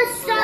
Costa.